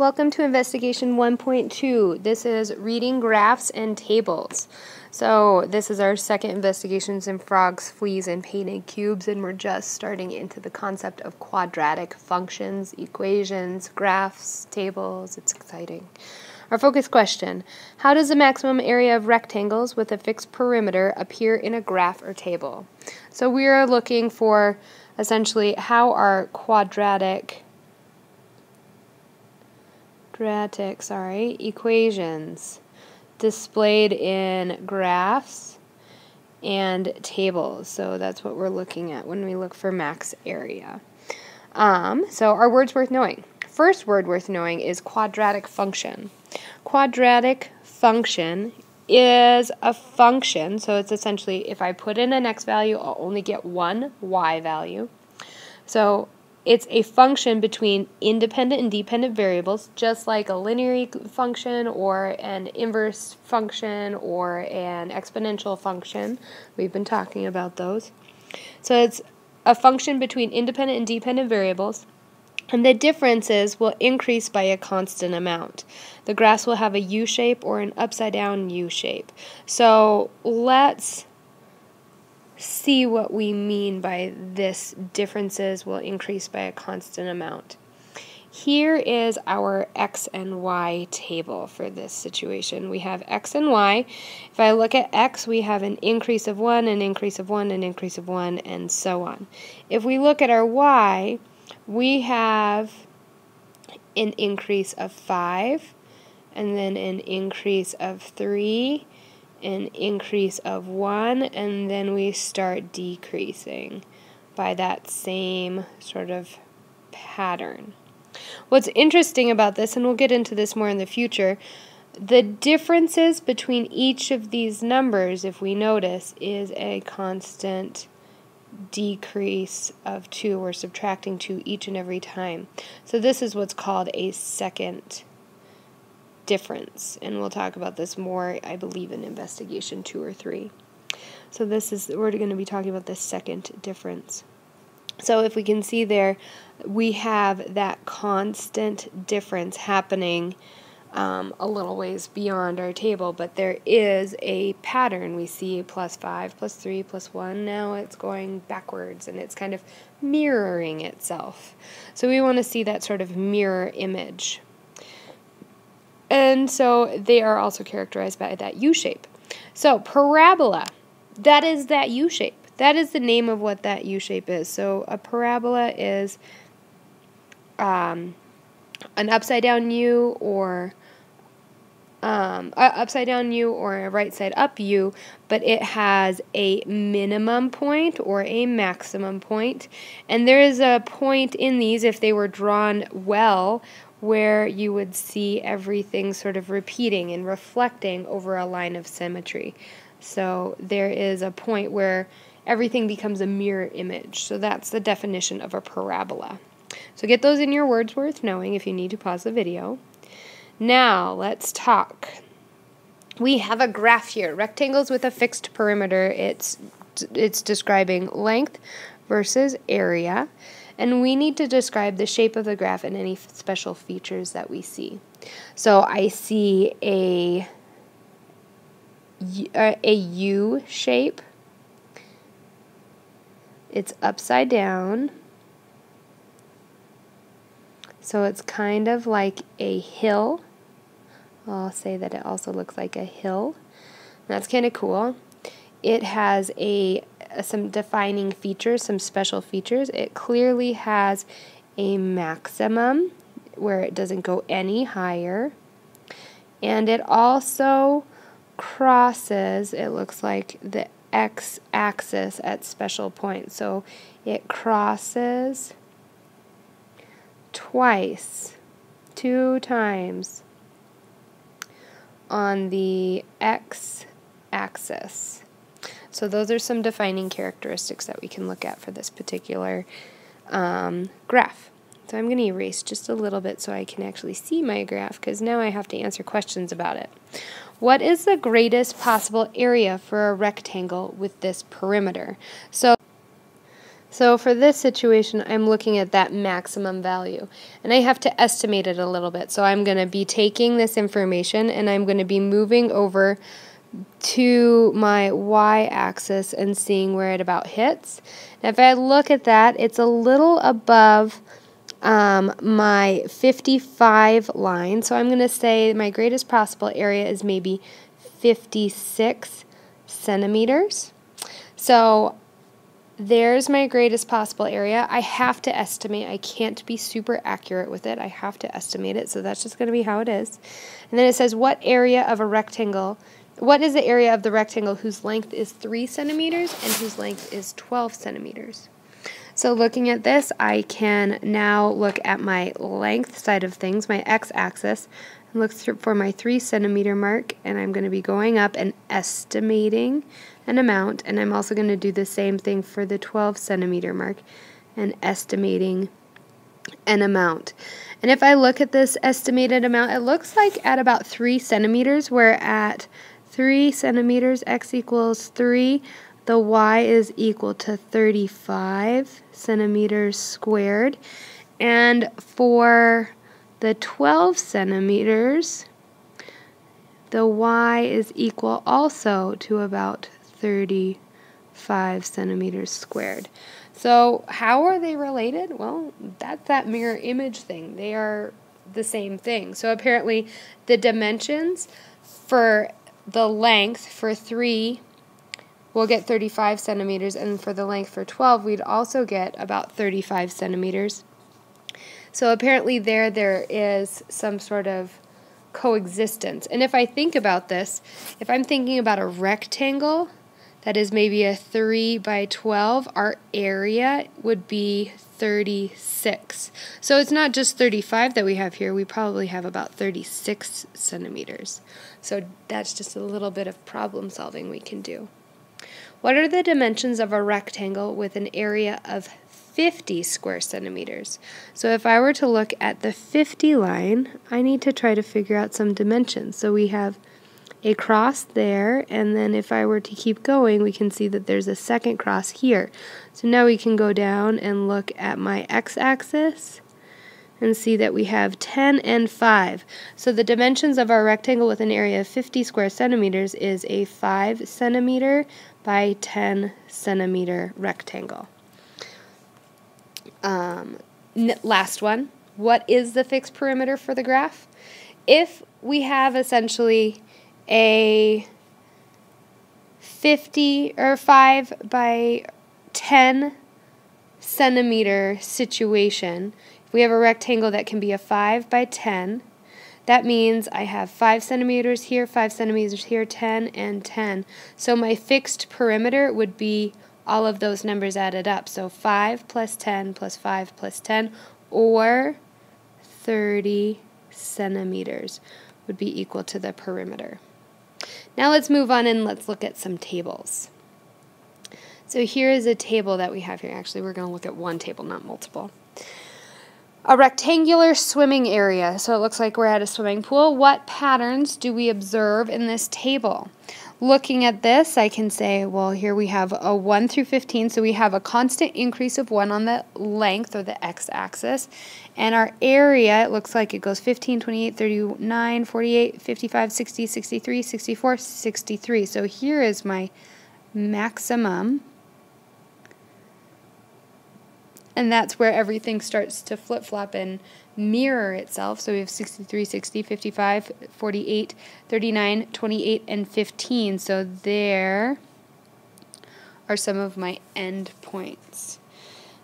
Welcome to Investigation 1.2. This is reading graphs and tables. So this is our second investigations in frogs, fleas, and painted cubes, and we're just starting into the concept of quadratic functions, equations, graphs, tables. It's exciting. Our focus question, how does the maximum area of rectangles with a fixed perimeter appear in a graph or table? So we are looking for essentially how are quadratic quadratic, sorry, equations displayed in graphs and tables. So that's what we're looking at when we look for max area. Um, so our words worth knowing. First word worth knowing is quadratic function. Quadratic function is a function, so it's essentially if I put in an x value, I'll only get one y value. So it's a function between independent and dependent variables, just like a linear function or an inverse function or an exponential function. We've been talking about those. So it's a function between independent and dependent variables, and the differences will increase by a constant amount. The graphs will have a U shape or an upside down U shape. So let's see what we mean by this differences will increase by a constant amount. Here is our x and y table for this situation. We have x and y. If I look at x, we have an increase of 1, an increase of 1, an increase of 1, and so on. If we look at our y, we have an increase of 5, and then an increase of 3, an increase of 1 and then we start decreasing by that same sort of pattern. What's interesting about this, and we'll get into this more in the future, the differences between each of these numbers, if we notice, is a constant decrease of 2. We're subtracting 2 each and every time. So this is what's called a second difference. And we'll talk about this more, I believe, in investigation two or three. So this is, we're going to be talking about the second difference. So if we can see there, we have that constant difference happening um, a little ways beyond our table, but there is a pattern. We see plus 5, plus 3, plus 1. Now it's going backwards and it's kind of mirroring itself. So we want to see that sort of mirror image. And so they are also characterized by that U shape. So parabola, that is that U shape. That is the name of what that U shape is. So a parabola is um, an upside down U or um, upside down U or a right side up U, but it has a minimum point or a maximum point. And there is a point in these, if they were drawn well, where you would see everything sort of repeating and reflecting over a line of symmetry. So there is a point where everything becomes a mirror image. So that's the definition of a parabola. So get those in your words worth knowing if you need to pause the video. Now let's talk. We have a graph here, rectangles with a fixed perimeter. It's it's describing length versus area and we need to describe the shape of the graph and any special features that we see. So I see a, a U shape. It's upside down. So it's kind of like a hill. I'll say that it also looks like a hill. That's kind of cool. It has a uh, Uh, some defining features, some special features. It clearly has a maximum where it doesn't go any higher. And it also crosses, it looks like, the x axis at special points. So it crosses twice, two times on the x axis. So those are some defining characteristics that we can look at for this particular um, graph. So I'm going to erase just a little bit so I can actually see my graph because now I have to answer questions about it. What is the greatest possible area for a rectangle with this perimeter? So So for this situation, I'm looking at that maximum value. And I have to estimate it a little bit. So I'm going to be taking this information and I'm going to be moving over to my y-axis and seeing where it about hits. Now if I look at that, it's a little above um, my 55 line. So I'm going to say my greatest possible area is maybe 56 centimeters. So there's my greatest possible area. I have to estimate. I can't be super accurate with it. I have to estimate it. So that's just going to be how it is. And then it says what area of a rectangle, what is the area of the rectangle whose length is 3 centimeters and whose length is 12 centimeters? So looking at this, I can now look at my length side of things, my x-axis, and look for my 3 centimeter mark, and I'm going to be going up and estimating an amount, and I'm also going to do the same thing for the 12 centimeter mark and estimating an amount. And if I look at this estimated amount, it looks like at about 3 centimeters, we're at 3 centimeters, x equals 3, the y is equal to 35 centimeters squared. And for the 12 centimeters, the y is equal also to about 35 centimeters squared. So how are they related? Well, that's that mirror image thing. They are the same thing. So apparently the dimensions for the length for 3 we'll get 35 centimeters and for the length for 12 we'd also get about 35 centimeters. So apparently there there is some sort of coexistence. And if I think about this, if I'm thinking about a rectangle that is maybe a 3 by 12, our area would be 36. So it's not just 35 that we have here, we probably have about 36 centimeters. So that's just a little bit of problem solving we can do. What are the dimensions of a rectangle with an area of 50 square centimeters? So if I were to look at the 50 line, I need to try to figure out some dimensions. So we have a cross there, and then if I were to keep going, we can see that there's a second cross here. So now we can go down and look at my x-axis and see that we have 10 and 5. So the dimensions of our rectangle with an area of 50 square centimeters is a 5 centimeter by 10 centimeter rectangle. Um, last one. What is the fixed perimeter for the graph? If we have essentially a 50 or 5 by 10 centimeter situation, if we have a rectangle that can be a 5 by 10, that means I have 5 centimeters here, 5 centimeters here, 10, and 10. So my fixed perimeter would be all of those numbers added up. So 5 plus 10 plus 5 plus 10, or 30 centimeters would be equal to the perimeter. Now let's move on and let's look at some tables. So here is a table that we have here. Actually, we're going to look at one table, not multiple. A rectangular swimming area. So it looks like we're at a swimming pool. What patterns do we observe in this table? Looking at this, I can say, well, here we have a 1 through 15, so we have a constant increase of 1 on the length or the x-axis. And our area, it looks like it goes 15, 28, 39, 48, 55, 60, 63, 64, 63. So here is my maximum and that's where everything starts to flip flop and mirror itself. So we have 63, 60, 55, 48, 39, 28, and 15. So there are some of my end points.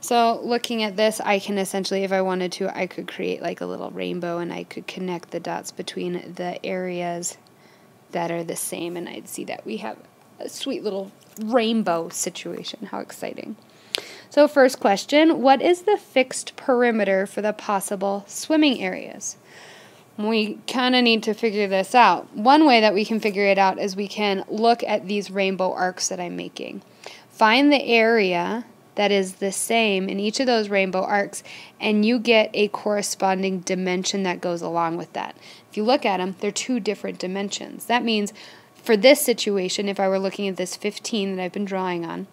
So looking at this, I can essentially, if I wanted to, I could create like a little rainbow and I could connect the dots between the areas that are the same and I'd see that we have a sweet little rainbow situation. How exciting. So first question, what is the fixed perimeter for the possible swimming areas? We kind of need to figure this out. One way that we can figure it out is we can look at these rainbow arcs that I'm making. Find the area that is the same in each of those rainbow arcs, and you get a corresponding dimension that goes along with that. If you look at them, they're two different dimensions. That means for this situation, if I were looking at this 15 that I've been drawing on,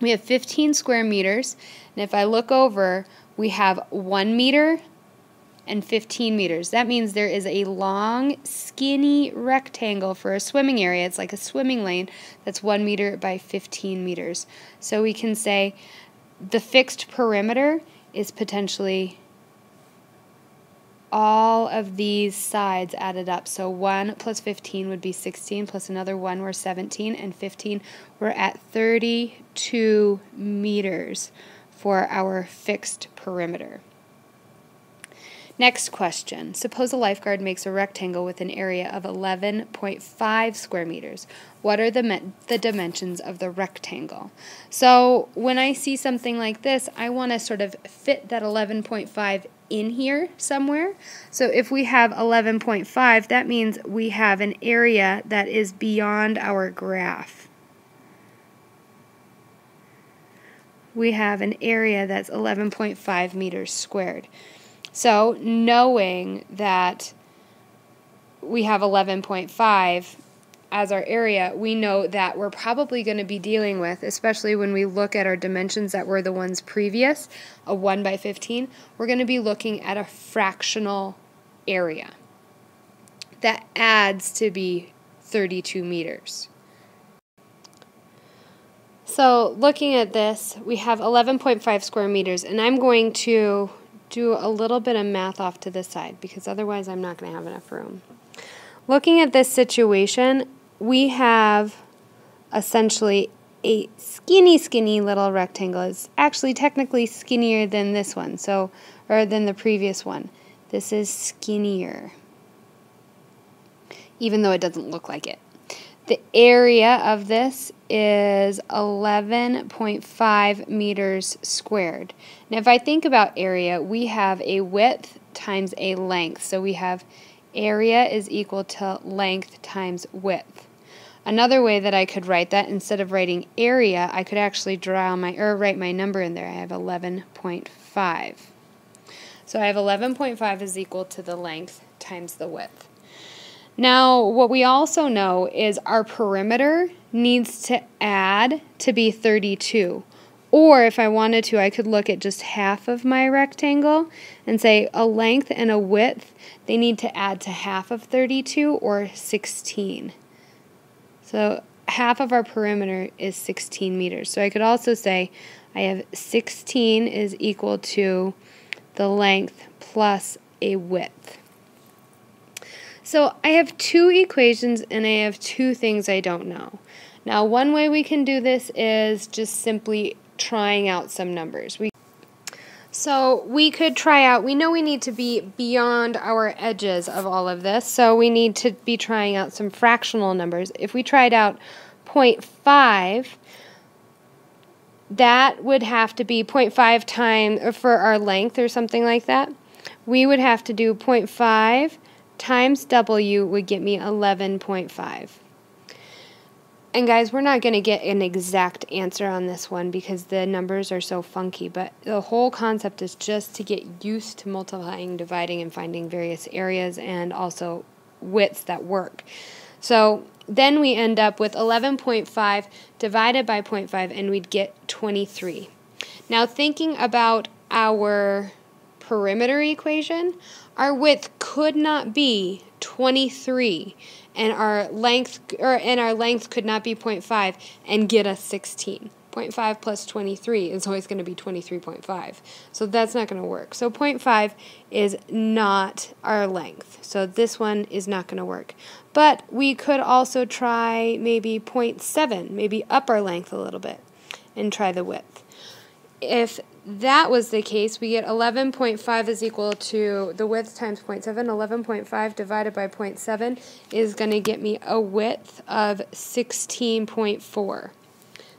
we have 15 square meters. And if I look over, we have 1 meter and 15 meters. That means there is a long, skinny rectangle for a swimming area. It's like a swimming lane that's 1 meter by 15 meters. So we can say the fixed perimeter is potentially all of these sides added up. So 1 plus 15 would be 16, plus another 1, we're 17, and 15, we're at 32 meters for our fixed perimeter. Next question. Suppose a lifeguard makes a rectangle with an area of 11.5 square meters. What are the, the dimensions of the rectangle? So when I see something like this, I want to sort of fit that 11.5 in here somewhere. So if we have 11.5, that means we have an area that is beyond our graph. We have an area that's 11.5 meters squared. So knowing that we have 11.5 as our area, we know that we're probably going to be dealing with, especially when we look at our dimensions that were the ones previous, a 1 by 15, we're going to be looking at a fractional area. That adds to be 32 meters. So looking at this, we have 11.5 square meters, and I'm going to do a little bit of math off to the side because otherwise I'm not going to have enough room. Looking at this situation, we have essentially a skinny, skinny little rectangle. It's actually technically skinnier than this one, so or than the previous one. This is skinnier, even though it doesn't look like it. The area of this is 11.5 meters squared. Now, if I think about area, we have a width times a length. So we have area is equal to length times width. Another way that I could write that, instead of writing area, I could actually draw my, or write my number in there. I have 11.5. So I have 11.5 is equal to the length times the width. Now, what we also know is our perimeter needs to add to be 32. Or if I wanted to, I could look at just half of my rectangle and say a length and a width, they need to add to half of 32 or 16. So half of our perimeter is 16 meters. So I could also say I have 16 is equal to the length plus a width. So I have two equations and I have two things I don't know. Now one way we can do this is just simply trying out some numbers. We so we could try out, we know we need to be beyond our edges of all of this, so we need to be trying out some fractional numbers. If we tried out 0.5, that would have to be 0.5 times uh, for our length or something like that. We would have to do 0.5 times W would get me 11.5. And guys, we're not going to get an exact answer on this one because the numbers are so funky, but the whole concept is just to get used to multiplying, dividing, and finding various areas and also widths that work. So then we end up with 11.5 divided by 0.5 and we'd get 23. Now thinking about our perimeter equation, our width could not be 23 and our length or and our length could not be 0.5 and get us 16. 0.5 plus 23 is always going to be 23.5. So that's not going to work. So 0.5 is not our length. So this one is not going to work. But we could also try maybe 0.7, maybe up our length a little bit and try the width. If that was the case, we get 11.5 is equal to the width times 0.7. 11.5 divided by 0.7 is going to get me a width of 16.4.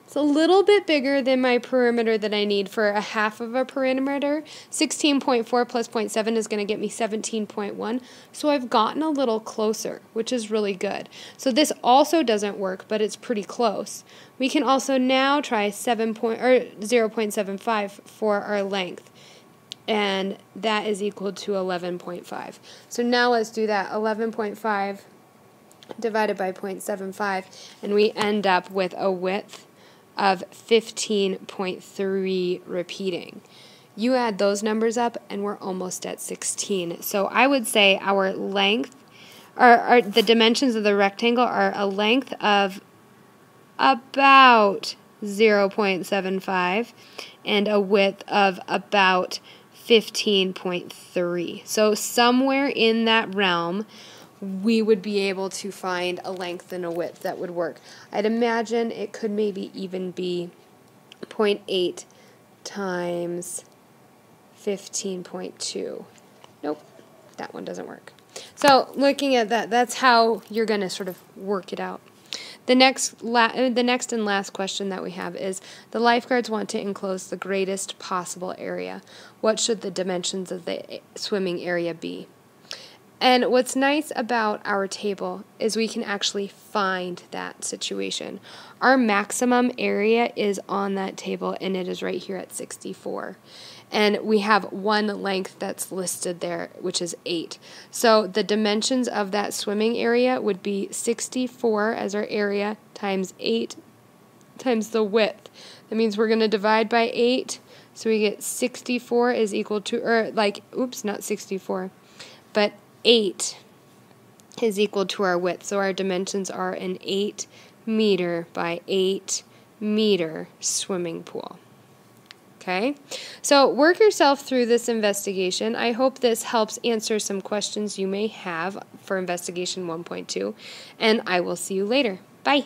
It's a little bit bigger than my perimeter that I need for a half of a perimeter. 16.4 plus 0.7 is going to get me 17.1. So I've gotten a little closer, which is really good. So this also doesn't work, but it's pretty close. We can also now try 7 point, or 0.75 for our length. And that is equal to 11.5. So now let's do that. 11.5 divided by 0.75, and we end up with a width of 15.3 repeating. You add those numbers up, and we're almost at 16. So I would say our length, or, the dimensions of the rectangle are a length of about 0.75 and a width of about 15.3. So somewhere in that realm, we would be able to find a length and a width that would work. I'd imagine it could maybe even be 0.8 times 15.2. Nope, that one doesn't work. So looking at that, that's how you're going to sort of work it out. The next, la- uh, the next and last question that we have is the lifeguards want to enclose the greatest possible area. What should the dimensions of the eh, swimming area be? And what's nice about our table is we can actually find that situation. Our maximum area is on that table and it is right here at 64. And we have one length that's listed there, which is 8. So the dimensions of that swimming area would be 64 as our area times 8 times the width. That means we're going to divide by 8. So we get 64 is equal to, or like, oops, not 64, but 8 is equal to our width. So our dimensions are an 8 meter by 8 meter swimming pool. Okay, so work yourself through this investigation. I hope this helps answer some questions you may have for investigation 1.2, and I will see you later. Bye.